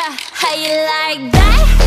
how you like that?